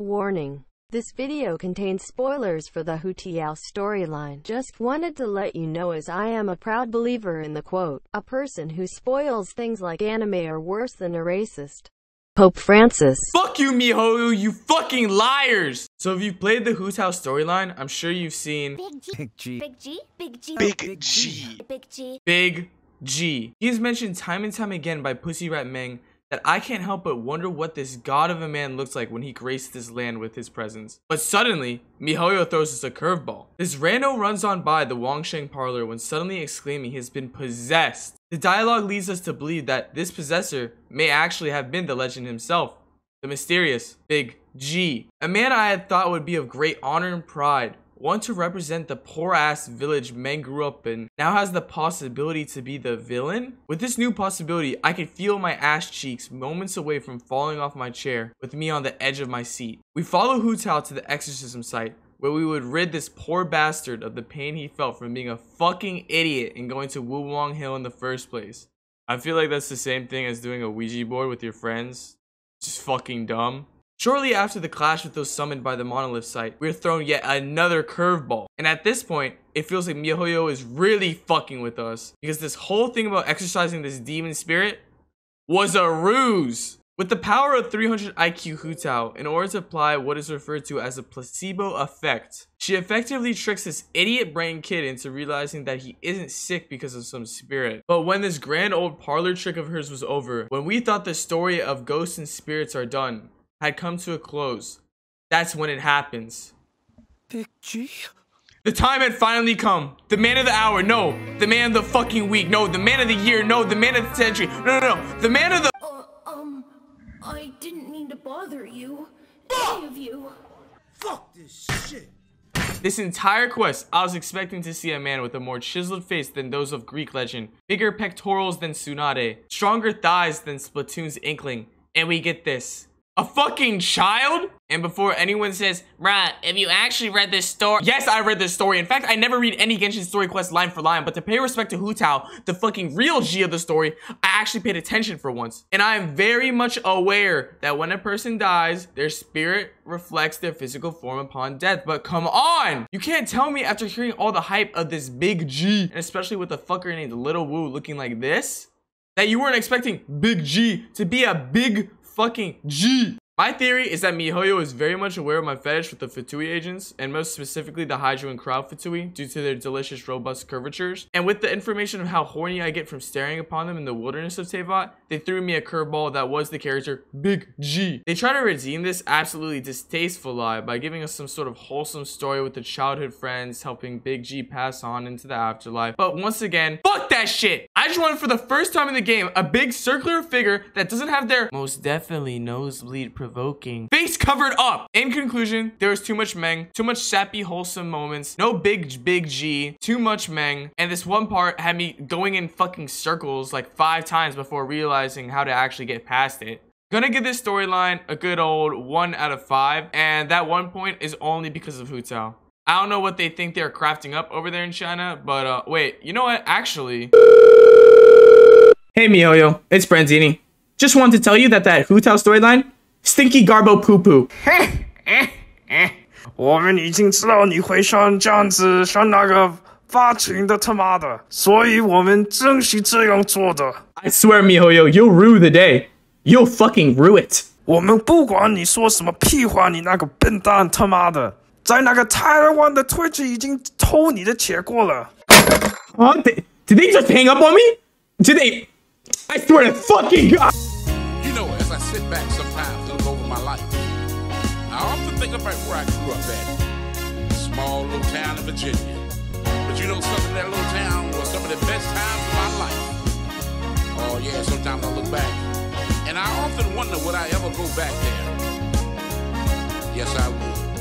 Warning. This video contains spoilers for the Hu Tao storyline. Just wanted to let you know as I am a proud believer in the quote, a person who spoils things like anime are worse than a racist. Pope Francis. Fuck you, Mihoyo, you fucking liars! So if you've played the Hu Tao storyline, I'm sure you've seen Big G. Big G. Big G. Big Big G. Big G. Big G. He is mentioned time and time again by Pussy Rat Meng that I can't help but wonder what this god of a man looks like when he graced this land with his presence. But suddenly, Mihoyo throws us a curveball. This rando runs on by the Wangsheng parlor when suddenly exclaiming he has been possessed. The dialogue leads us to believe that this possessor may actually have been the legend himself, the mysterious Big G. A man I had thought would be of great honor and pride, one to represent the poor ass village men grew up in, now has the possibility to be the villain? With this new possibility, I could feel my ass cheeks moments away from falling off my chair, with me on the edge of my seat. We follow Hu Tao to the exorcism site, where we would rid this poor bastard of the pain he felt from being a fucking idiot and going to Wuwang Hill in the first place. I feel like that's the same thing as doing a Ouija board with your friends. Just fucking dumb. Shortly after the clash with those summoned by the monolith site, we're thrown yet another curveball. And at this point, it feels like Mihoyo is really fucking with us. Because this whole thing about exercising this demon spirit was a ruse. With the power of 300 IQ Hu Tao, in order to apply what is referred to as a placebo effect, she effectively tricks this idiot brain kid into realizing that he isn't sick because of some spirit. But when this grand old parlor trick of hers was over, when we thought the story of ghosts and spirits are done, had come to a close, that's when it happens. Big G. The time had finally come. The man of the hour, no. The man of the fucking week, no. The man of the year, no. The man of the century, no, no, no. The man of the. Uh, um, I didn't mean to bother you. Any of you. Fuck this shit. This entire quest, I was expecting to see a man with a more chiseled face than those of Greek legend, bigger pectorals than Tsunade, stronger thighs than Splatoon's Inkling, and we get this. A fucking child? And before anyone says, bruh, if you actually read this story. Yes, I read this story. In fact, I never read any Genshin story quest line for line, but to pay respect to Hu Tao, the fucking real G of the story, I actually paid attention for once. And I am very much aware that when a person dies, their spirit reflects their physical form upon death. But come on! You can't tell me after hearing all the hype of this big G, and especially with a fucker named Little Wu looking like this, that you weren't expecting Big G to be a big fucking G. My theory is that MiHoYo is very much aware of my fetish with the Fatui agents, and most specifically the Hydro and Cryo Fatui, due to their delicious, robust curvatures. And with the information of how horny I get from staring upon them in the wilderness of Teyvat, they threw me a curveball that was the character Big G. They try to redeem this absolutely distasteful lie by giving us some sort of wholesome story with the childhood friends helping Big G pass on into the afterlife. But once again, fuck that shit! I just wanted for the first time in the game a big circular figure that doesn't have their most definitely nosebleed provoking face covered up. In conclusion, there was too much Meng, too much sappy wholesome moments, no big big G, too much Meng, and this one part had me going in fucking circles like five times before realizing how to actually get past it. Gonna give this storyline a good old one out of five, and that one point is only because of Hu Tao. I don't know what they think they're crafting up over there in China, but uh, wait, you know what? Actually. Hey Mihoyo, it's Brendini. Just wanted to tell you that that Hu Tao storyline, stinky garbo poo poo. 我们已经知道你会像这样子，像那个发情的他妈的，所以我们正是这样做的。 I swear Mihoyo, you'll rue the day. You'll fucking rue it. 我们不管你说什么屁话，你那个笨蛋他妈的，在那个台湾的 Twitch 已经偷你的钱过了。 Huh? They, did they just hang up on me? Did they? I swear to fucking God. You know, as I sit back sometimes think about where I grew up at. Small little town in Virginia. But you know something, that little town was some of the best times of my life. Oh yeah, sometimes I look back. And I often wonder would I ever go back there? Yes, I would.